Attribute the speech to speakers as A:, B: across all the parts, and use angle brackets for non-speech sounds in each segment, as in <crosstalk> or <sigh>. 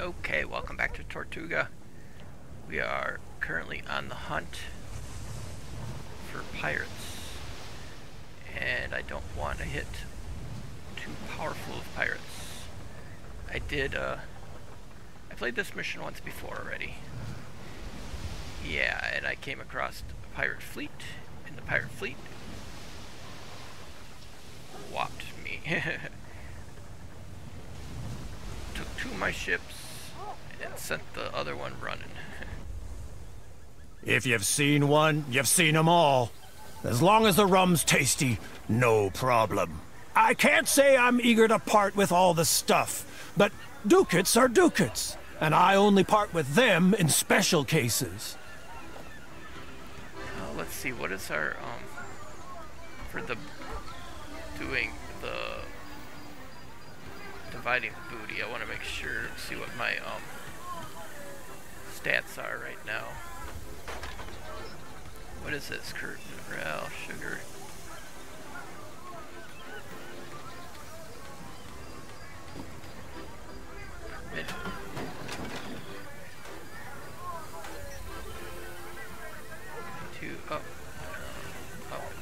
A: Okay, welcome back to Tortuga. We are currently on the hunt for pirates. And I don't want to hit too powerful of pirates. I did, uh, I played this mission once before already. Yeah, and I came across a pirate fleet, and the pirate fleet whopped me. <laughs> Took two of my ships and sent the other one running.
B: If you've seen one, you've seen 'em all. As long as the rum's tasty, no problem. I can't say I'm eager to part with all the stuff, but ducats are ducats, and I only part with them in special cases.
A: Uh, let's see, what is our, um, for the, doing the, dividing the booty, I want to make sure, see what my, um, stats are right now. What is this? Curtain, morale, sugar. Two up,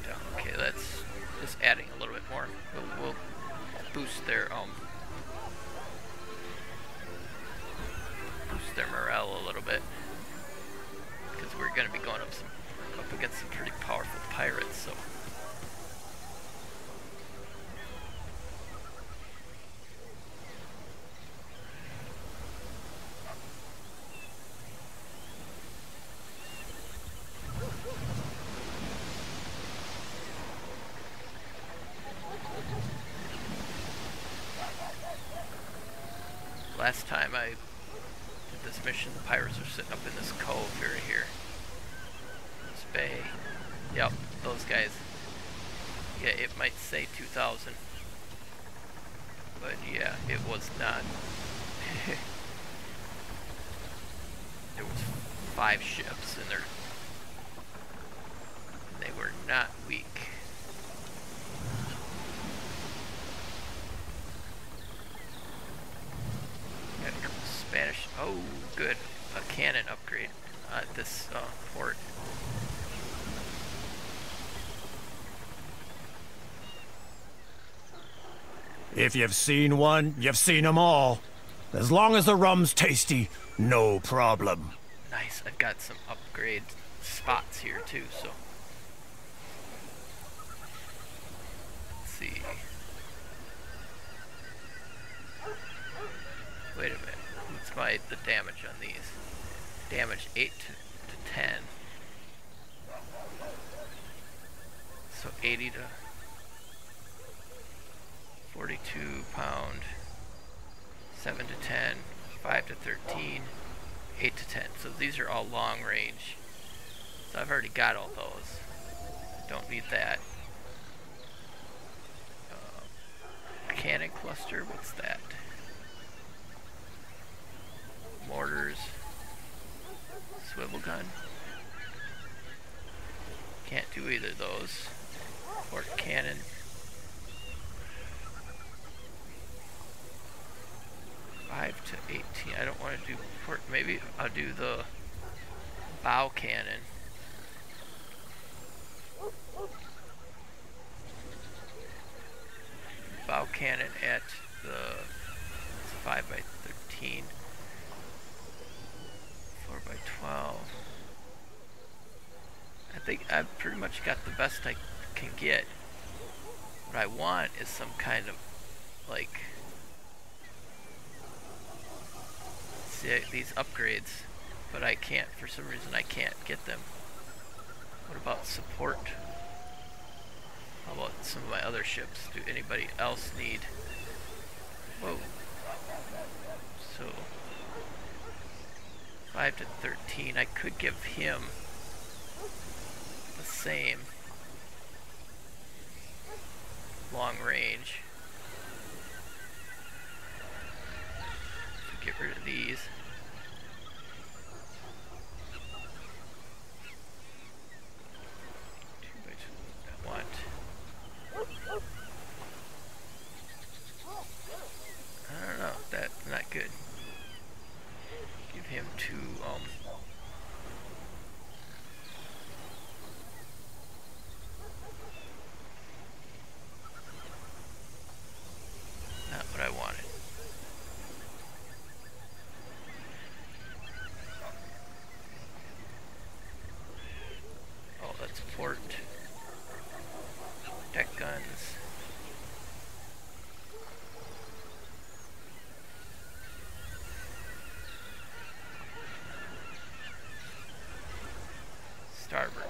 A: down. Okay, that's just adding a little bit more. We'll, we'll boost their um their morale a little bit because we're going to be going up some up against some pretty powerful pirates. So. Last time I did this mission, the pirates were sitting up in this cove area here. This bay. Yep, those guys. Yeah, it might say 2000. But yeah, it was not. there was five ships and they're they were not weak. Got a couple Spanish. Oh, good. A cannon upgrade at this uh, port.
B: If you've seen one, you've seen them all. As long as the rum's tasty, no problem.
A: Nice. I've got some upgrade spots here too, so. Let's see. Wait a minute. What's my the damage on these? Damage 8 to, to 10. So 80 to 42 pound. 7 to 10. 5 to 13. 8 to 10. So these are all long range. So I've already got all those. Don't need that. Uh, cannon cluster, what's that? Mortars. Swivel gun. Can't do either of those. Or cannon. Five to eighteen. I don't want to do port. Maybe I'll do the bow cannon. Bow cannon at the five by thirteen. Four by twelve. I think I've pretty much got the best I can get. What I want is some kind of like these upgrades, but I can't for some reason I can't get them. What about support? How about some of my other ships? Do anybody else need? Whoa. So five to thirteen. I could give him the same long range. So get rid of these. Two by two. I want. I don't know. That's not good. him to um, not what I wanted. Oh, that's port. Deck guns. Starboard.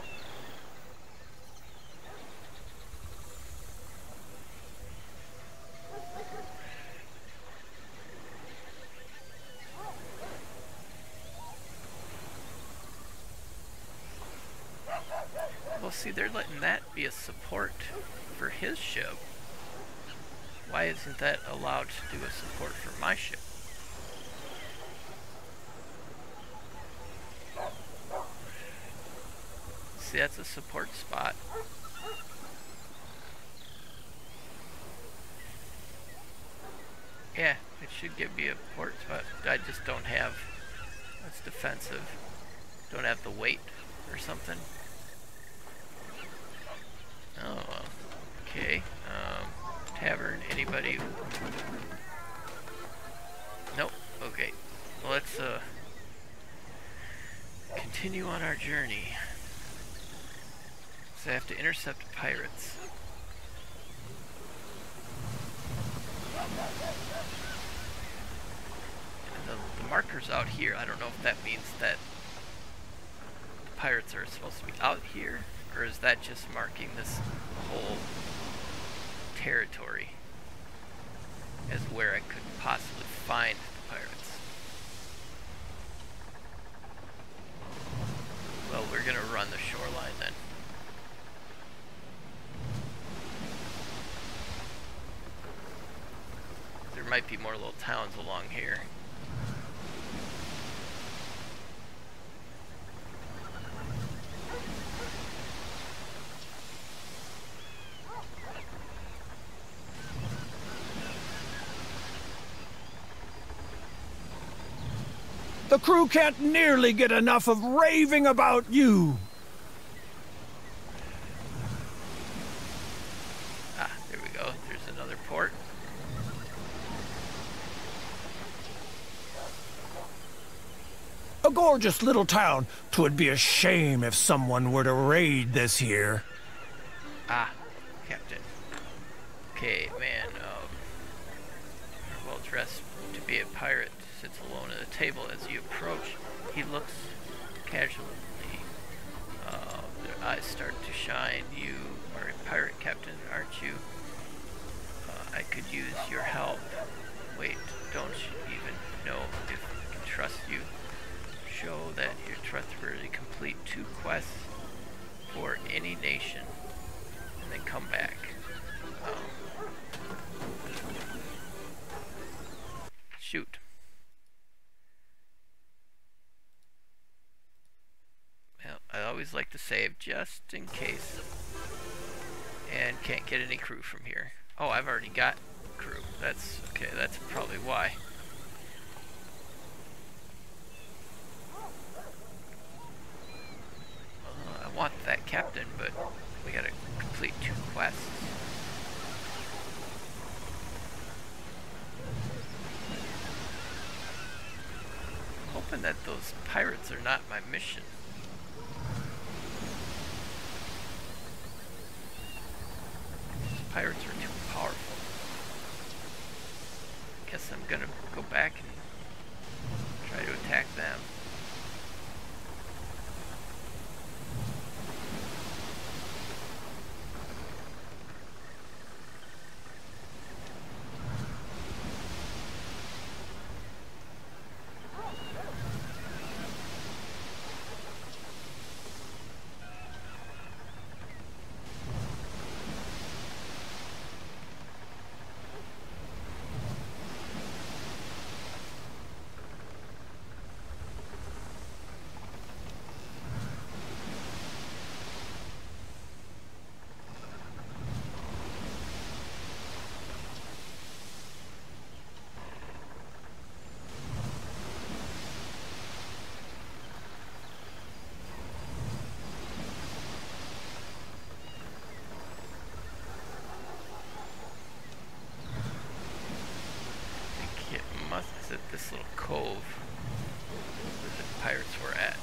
A: Well, see, they're letting that be a support for his ship. Why isn't that allowed to do a support for my ship? See, that's a support spot. Yeah, it should give me a port spot. I just don't have, that's defensive. Don't have the weight or something. Oh, okay. Um, tavern, anybody? Nope. Okay. Let's uh, continue on our journey. I have to intercept pirates. The, the markers out here, I don't know if that means that the pirates are supposed to be out here, or is that just marking this whole territory as where I could possibly find the pirates? Well, we're gonna run the shoreline then. Might be more little towns along here.
B: The crew can't nearly get enough of raving about you.
A: Ah, there we go. There's another port.
B: A gorgeous little town. Twould be a shame if someone were to raid this here.
A: Ah, Captain. Okay, man, um, well dressed to be a pirate sits alone at a table as you approach. He looks casually. Uh, their eyes start to shine. You are a pirate captain, aren't you? Uh, I could use your help. Wait, don't even know if I can trust you? Show that you're trustworthy. Complete two quests for any nation, and then come back. Um, shoot. Well, I always like to save just in case. And can't get any crew from here. Oh, I've already got crew. That's okay, that's probably why. Uh, I want that captain, but we gotta complete two quests. hoping that those pirates are not my mission. Cove where the pirates were at.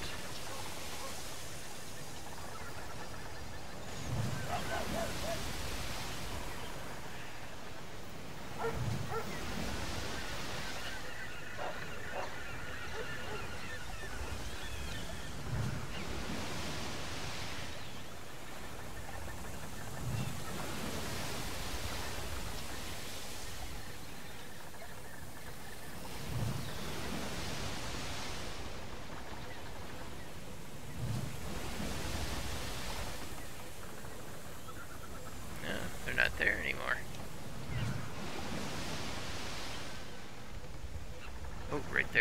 A: No, they're not there anymore.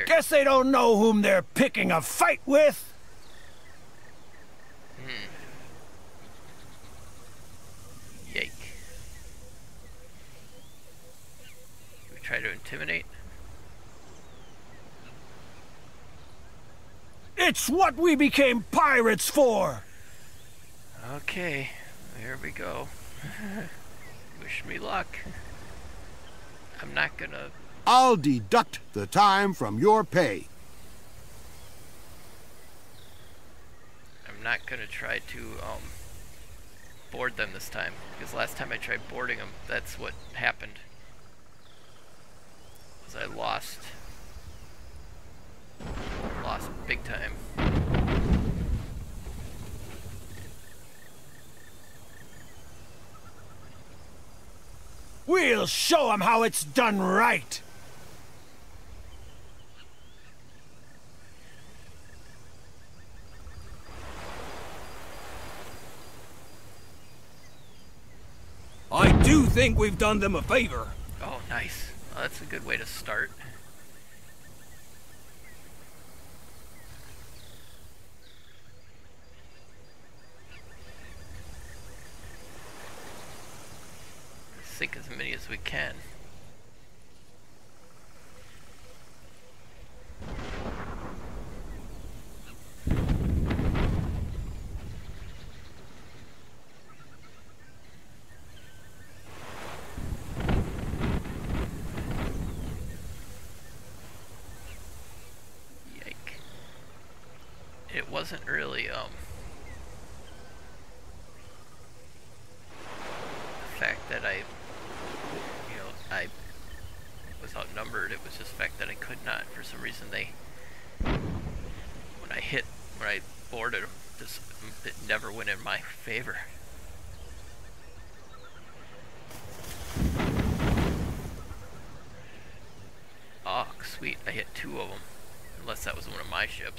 B: Guess they don't know whom they're picking a fight with. Hmm.
A: Yike. We try to intimidate.
B: It's what we became pirates for.
A: Okay, here we go. <laughs> Wish me luck. I'm not gonna.
C: I'll deduct the time from your pay.
A: I'm not gonna try to um board them this time because last time I tried boarding them, that's what happened. Was I lost? Lost big time.
B: We'll show 'em how it's done right.
D: I do think we've done them a favor.
A: Oh, nice. Well, that's a good way to start. Sink as many as we can. Yike. It wasn't really, um, the fact that I, you know, I was outnumbered. It was just the fact that I could not, for some reason, they, when I hit, when I boarded them, just, it never went in my favor. Oh, sweet. I hit two of them. Unless that was one of my ships.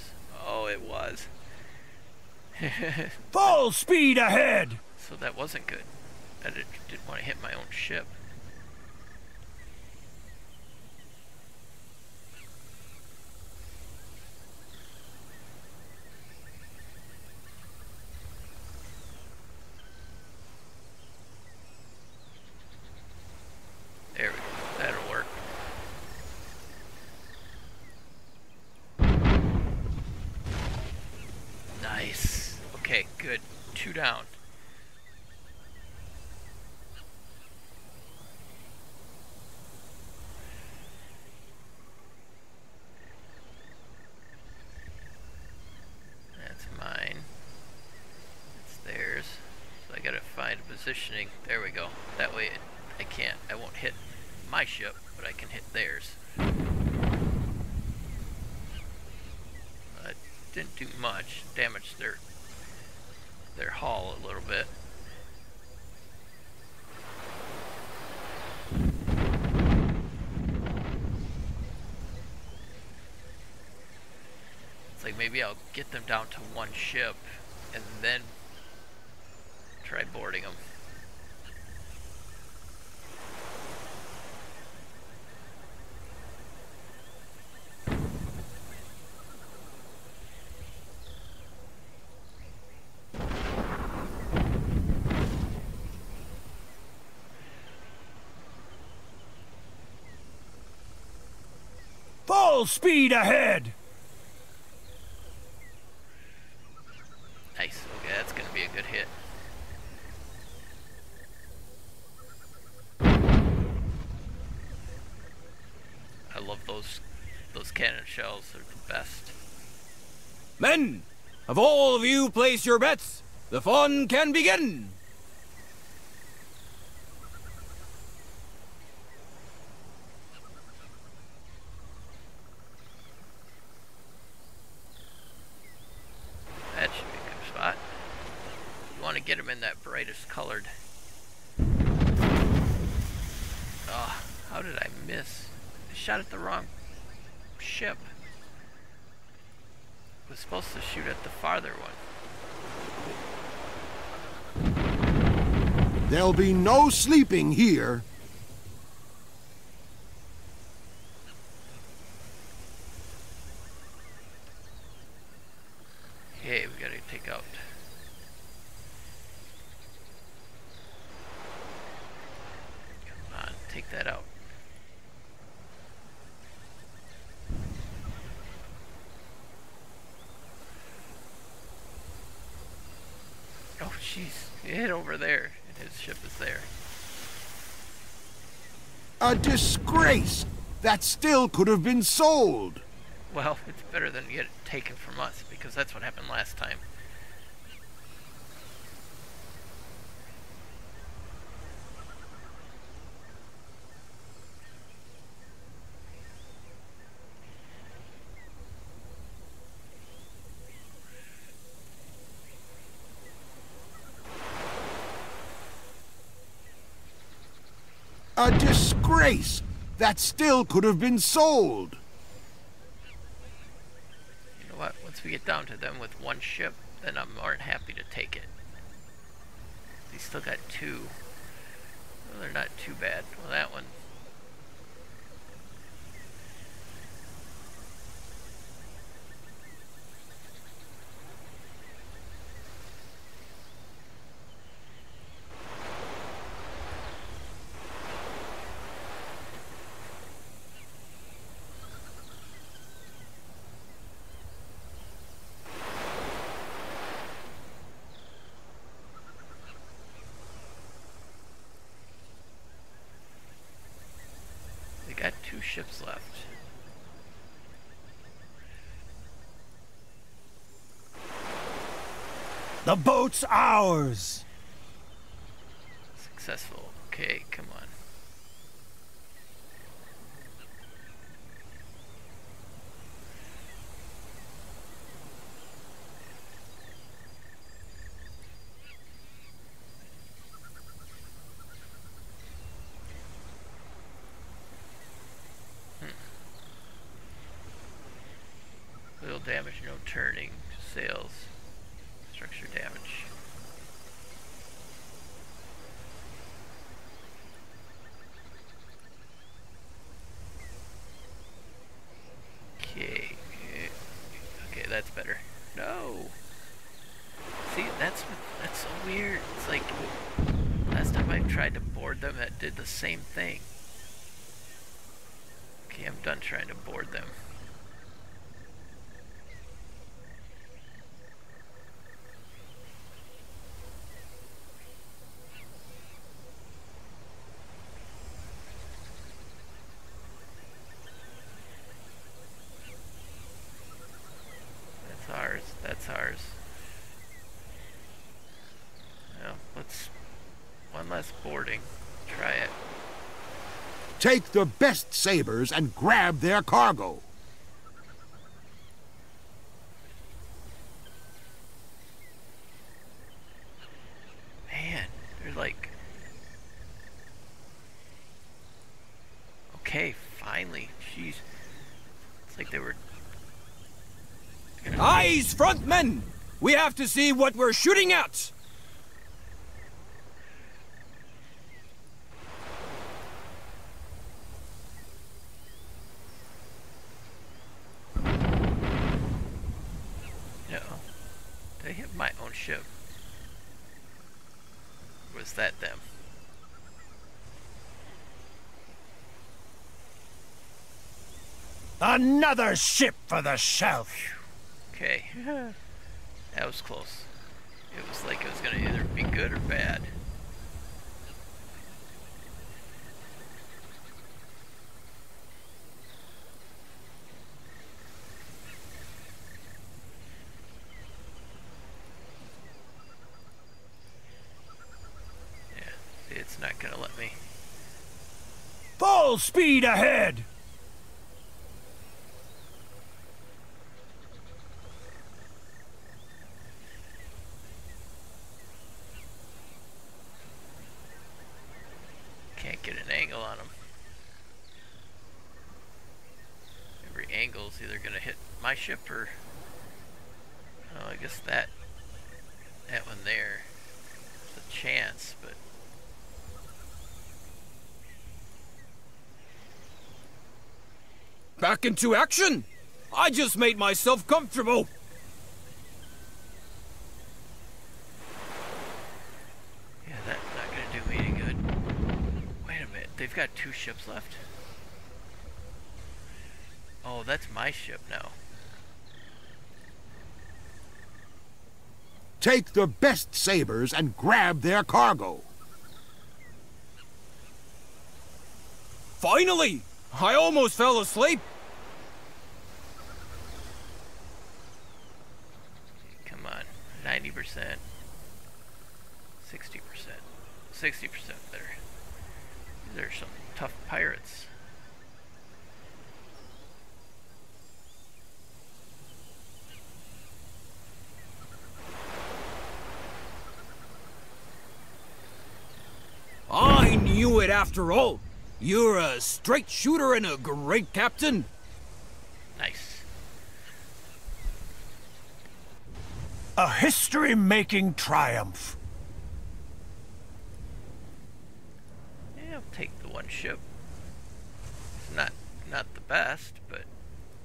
A: Oh, it was. <laughs>
B: Full speed ahead.
A: so that wasn't good. I did, didn't want to hit my own ship. There we go. That'll work. Nice. Okay, good. Two down. That's mine. It's theirs. So I gotta find a positioning. There we go. That way it, I can't, I won't hit my ship, but I can hit theirs. Didn't do much. Damaged their their haul a little bit. It's like maybe I'll get them down to one ship and then try boarding them.
B: Full speed ahead.
A: Nice. Okay, that's gonna be a good hit. I love those those cannon shells. They're the best.
D: Men, have all of you placed your bets? The fun can begin.
A: That should be a good spot. You want to get them in that brightest colored. Oh, how did I miss? I shot at the wrong ship. I was supposed to shoot at the farther one.
C: There'll be no sleeping here.
A: Okay, we gotta take out. Come on, take that out. Oh, jeez. He hit over there, and his ship is there.
C: A disgrace! That still could have been sold.
A: Well, it's better than get it taken from us, because that's what happened last time.
C: A disgrace! That still could have been sold.
A: You know what? Once we get down to them with one ship, then I'm more than happy to take it. They still got two. Well, they're not too bad. Well, that one. They got two ships left.
B: The boat's ours!
A: Successful. Okay, come on. Hmm. Little damage, no turning, sails, structure damage. Okay. Okay, that's better. No. See, that's what- that's so weird. It's like last time I tried to board them, it did same thing. Okay, I'm done trying to board them. That's ours. That's ours. Well, let's one less boarding. Try it.
C: Take the best sabers and grab their cargo.
A: Man, they're like. Okay, finally. Jeez. It's like they were.
D: Eyes, front men! We have to see what we're shooting at!
B: Another ship for the shelf!
A: Okay. <laughs> that was close. It was like it was gonna either be good or bad. Yeah, it's not gonna let me.
B: Full speed ahead!
A: Ship or... Oh, I guess that... That one there. It's a chance, but...
D: Back into action! I just made myself comfortable!
A: Yeah, that's not gonna do me any good. Wait a minute, they've got two ships left? Oh, that's my ship now.
C: Take the best sabers and grab their cargo.
D: Finally! I almost fell asleep!
A: Come on, 90%. 60%. 60% better. These are some tough pirates.
D: I knew it after all! You're a straight shooter and a great captain!
A: Nice.
B: A history-making triumph.
A: Yeah, I'll take the one ship. It's not not the best, but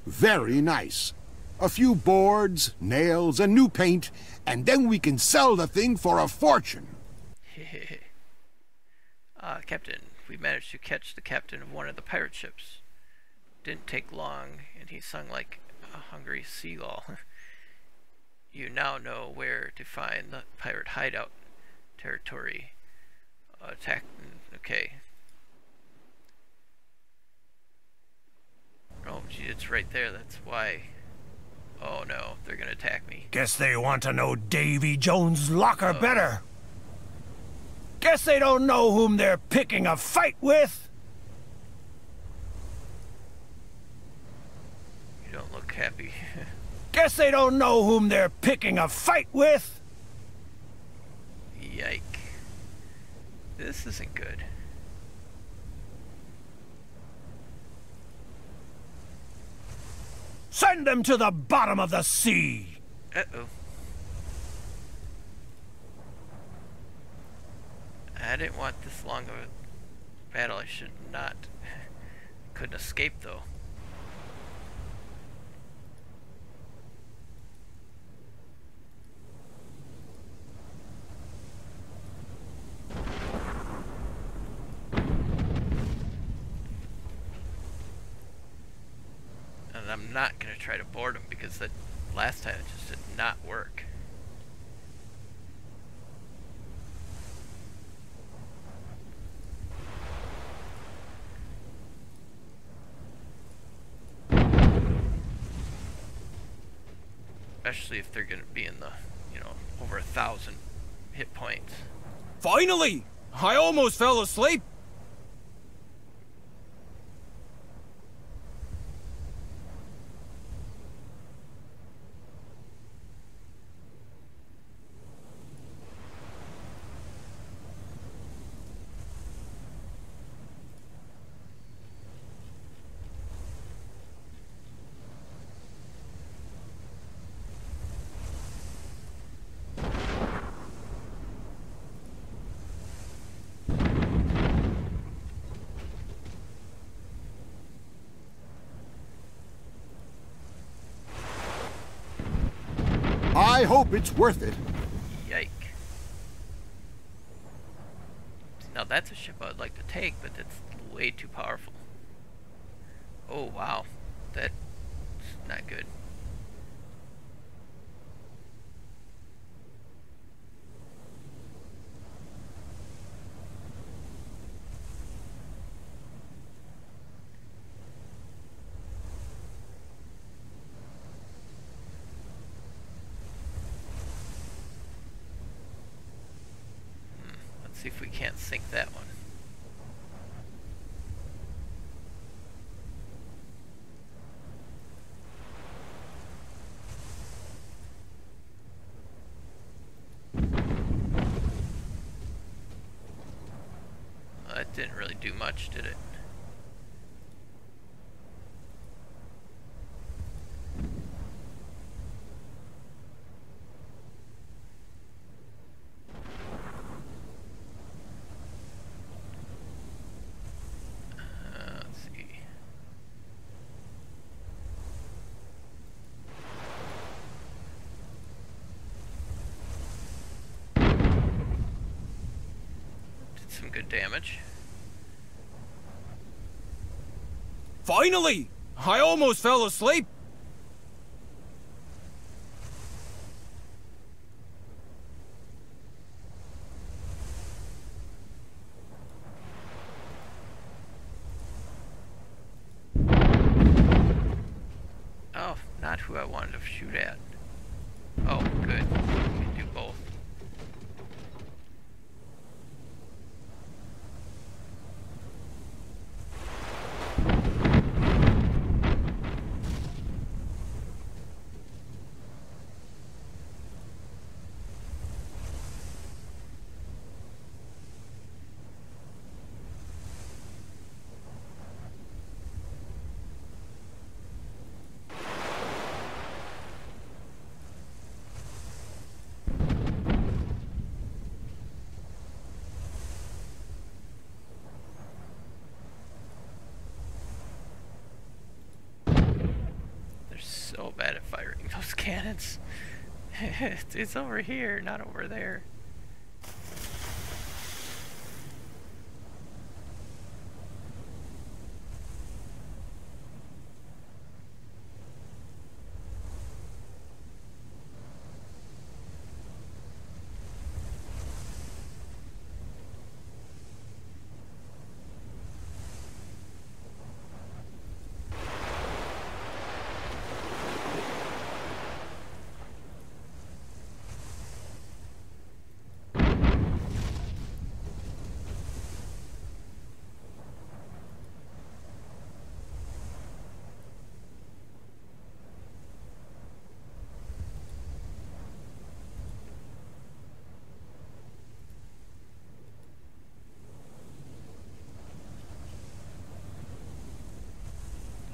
C: Very nice. A few boards, nails, and new paint, and then we can sell the thing for a fortune.
A: uh, <laughs> Captain, we managed to catch the captain of one of the pirate ships. Didn't take long, and he sung like a hungry seagull. <laughs> you now know where to find the pirate hideout territory. Attack. Mm, okay. Oh, gee, it's right there. That's why. Oh no, they're gonna attack me.
B: Guess they want to know Davy Jones' locker oh. better. Guess they don't know whom they're picking a fight with.
A: You don't look happy. <laughs>
B: Guess they don't know whom they're picking a fight with.
A: Yike. This isn't good.
B: Send them to the bottom of the sea.
A: Uh-oh. I didn't want this long of a battle. I should not. <laughs> Couldn't escape, though. And I'm not going to try to board them because that last time it just did not work. Especially if they're going to be in the, you know, over a thousand hit points.
D: Finally! I almost fell asleep!
C: I hope it's worth it.
A: Yike. Now that's a ship I would like to take, but it's way too powerful. Oh wow, that's not good. Let's See if we can't sink that one. Well, that didn't really do much, did it? Uh, let's see. Did some good damage.
D: Finally! I almost fell asleep.
A: Oh, not who I wanted to shoot at. Oh, good. We can do both. They're so bad at firing cannons. <laughs> it's over here, not over there.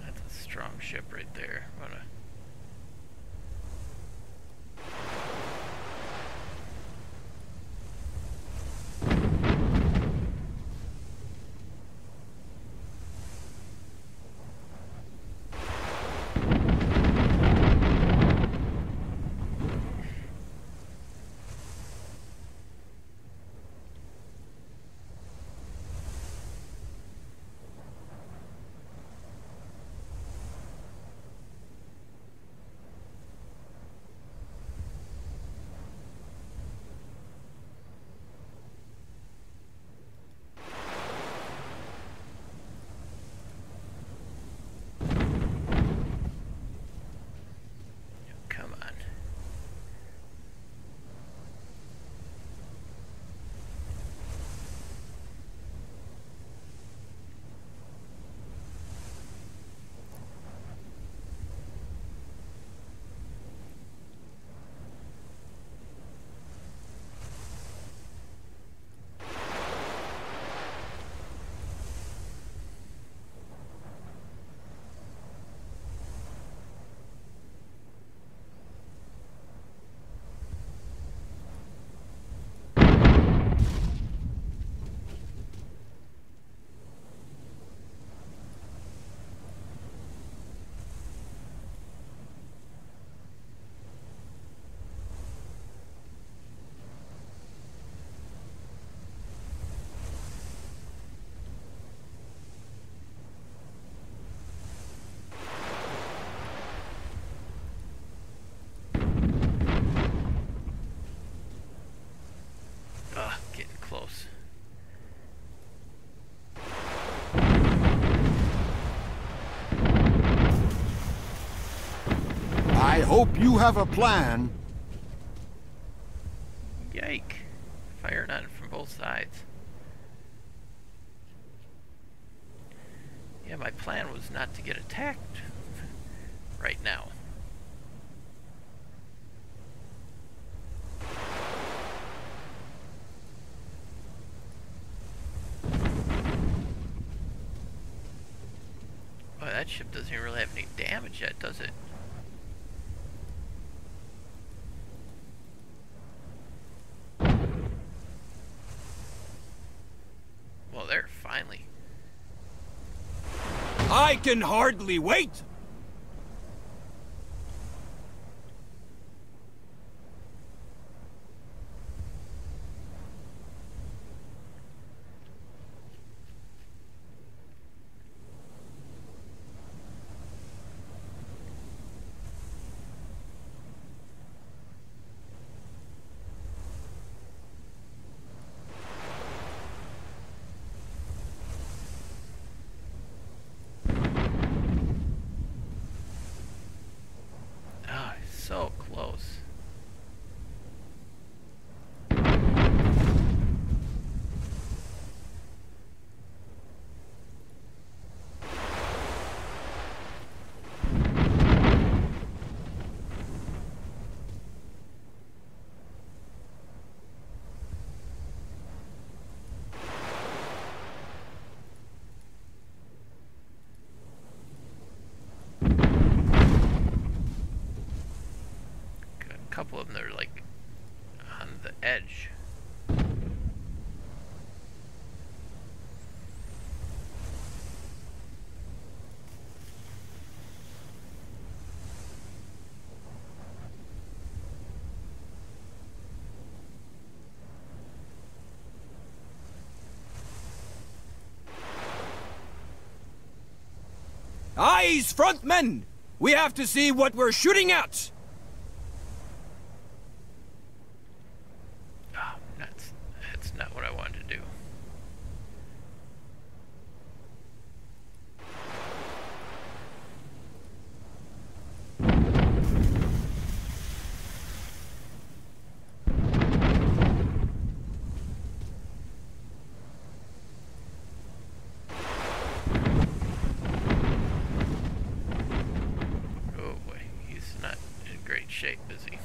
A: That's a strong ship right there. I'm gonna
C: hope you have a plan.
A: Yike. Fire not from both sides. Yeah, my plan was not to get attacked <laughs> right now. Well, that ship doesn't really have any damage yet, does it? Well, there, finally.
D: I can hardly wait!
A: Ah, so close. Got a couple of them that are like on
D: Eyes, front men! We have to see what we're shooting at!
A: Oh, that's that's not what I wanted to do. Oh boy, he's not in great shape, is he?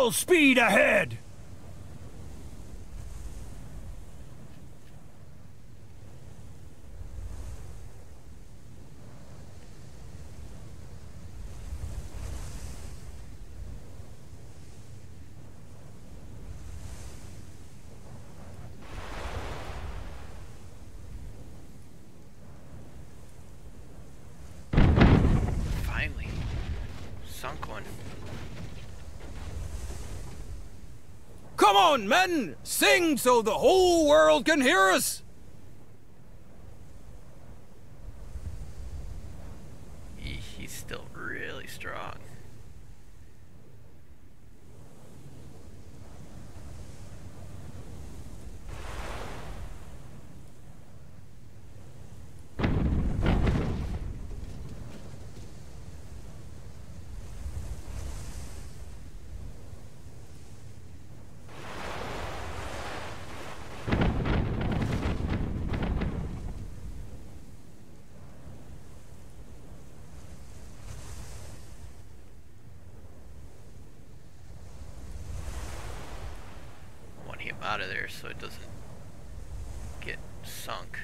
B: Full speed ahead!
A: Finally. Sunk one.
D: Come on, men! Sing so the whole world can hear us!
A: He, he's still really strong. Want him out of there so it doesn't get sunk.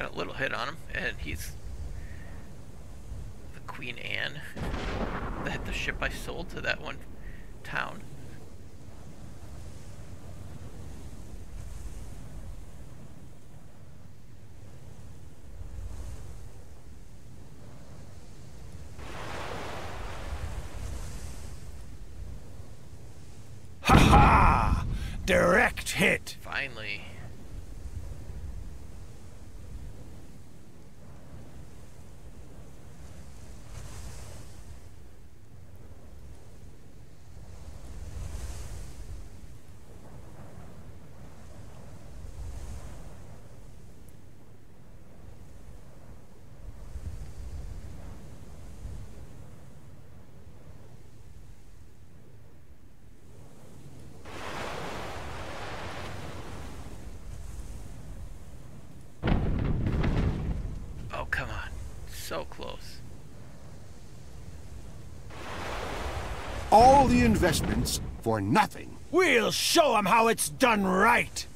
A: Got a little hit on him, and he's the Queen Anne. That the ship I sold to that one town.
B: Ha ha! Direct hit.
A: Finally. Oh, come on. So close.
C: All the investments for nothing.
B: We'll show 'em how it's done right.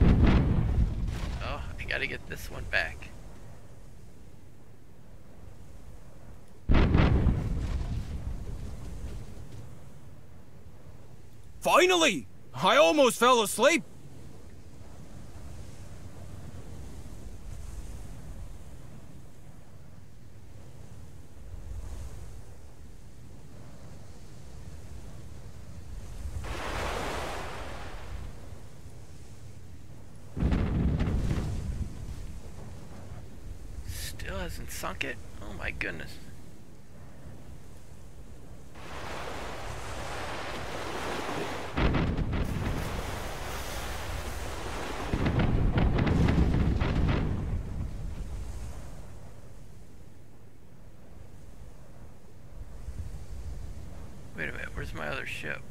A: Oh, I gotta get this one back.
D: Finally! I almost fell asleep.
A: Still hasn't sunk it? Oh my goodness. Wait a minute, where's my other ship?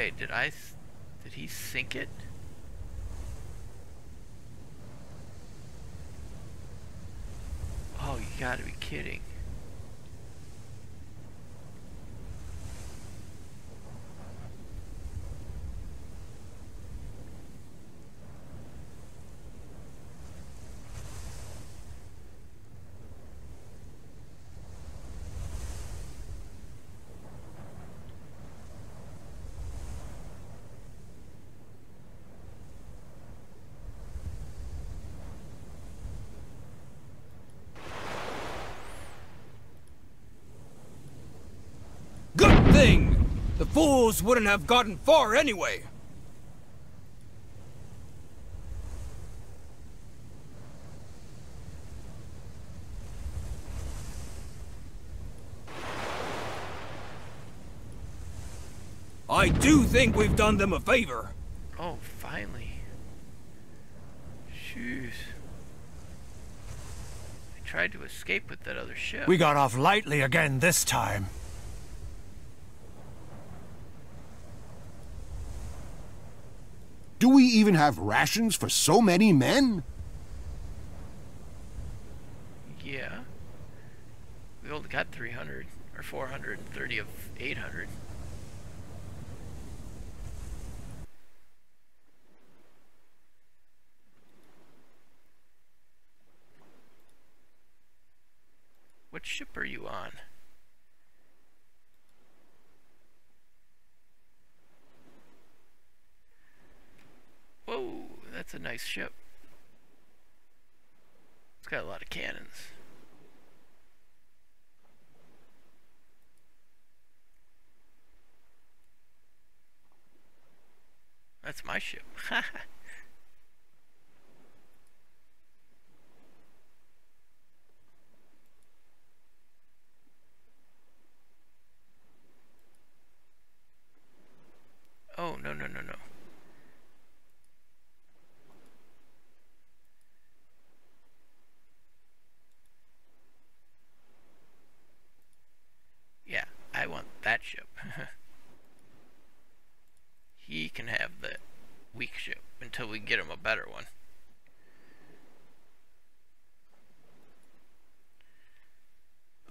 A: Way. Did I... Did he sink it? Oh, you gotta be kidding.
D: Good thing! The fools wouldn't have gotten far anyway. I do think we've done them a favor.
A: Oh, finally. Jeez. I tried to escape with that other ship.
B: We got off lightly again this time.
C: Do we even have rations for so many men?
A: Yeah. We only got 300 or 430 of 800. What ship are you on? Whoa, that's a nice ship. It's got a lot of cannons. That's my ship. <laughs> oh, no, no, no, no. Yeah, I want that ship. until we get him a better one.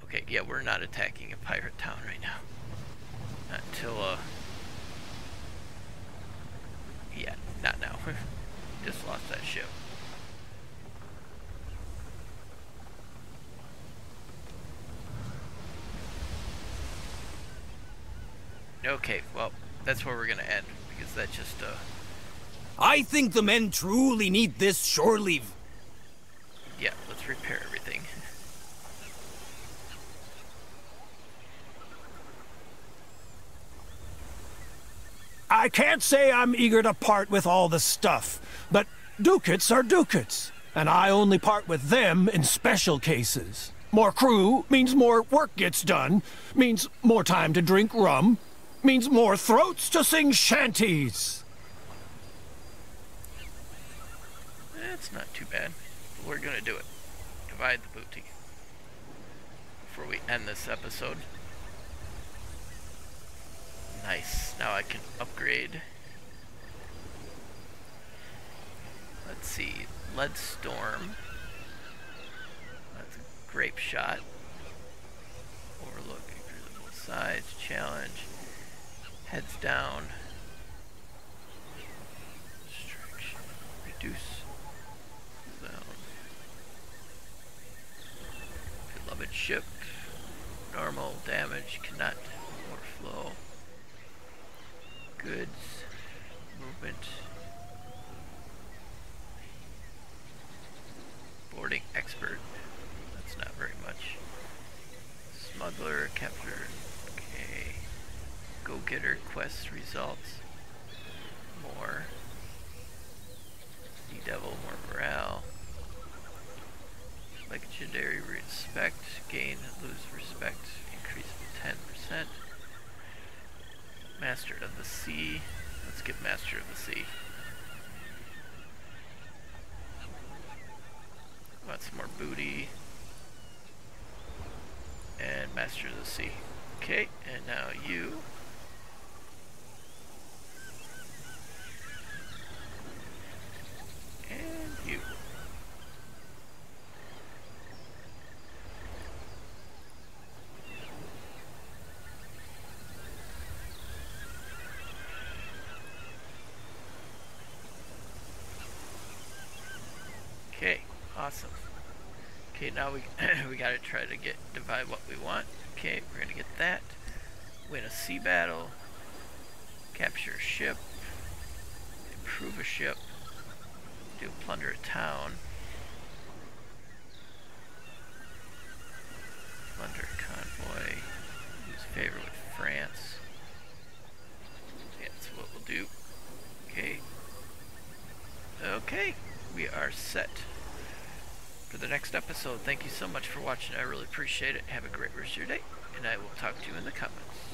A: Okay, yeah, we're not attacking a pirate town right now. Not until, uh... Yeah, not now. <laughs> Just lost that ship. Okay, well, that's where we're gonna end, because that just, uh...
D: I think the men truly need this shore leave.
A: Yeah, let's repair everything.
B: I can't say I'm eager to part with all the stuff, but ducats are ducats, and I only part with them in special cases. More crew means more work gets done, means more time to drink rum, means more throats to sing shanties.
A: That's not too bad. But we're gonna do it. Divide the booty. Before we end this episode. Nice. Now I can upgrade. Let's see. Lead Storm. That's a grape shot. Overlook invisible sides. Challenge. Heads down. Reduce. Beloved ship. Normal damage cannot overflow goods, movement, boarding expert, that's not very much, smuggler, capture, okay, go-getter, quest results, more, sea devil, more morale, legendary respect, gain, lose respect, increase 10%, Master of the Sea. Let's get Master of the Sea. Want some more booty. And Master of the Sea. Okay, and now you. And you. Okay, awesome. Okay, now we we gotta try to get divide what we want. Okay, we're gonna get that. Win a sea battle. Capture a ship. Improve a ship. Do plunder a town. Plunder a convoy. Lose favor with France. That's what we'll do. Okay. Okay we are set the next episode. Thank you so much for watching. I really appreciate it. Have a great rest of your day, and I will talk to you in the comments.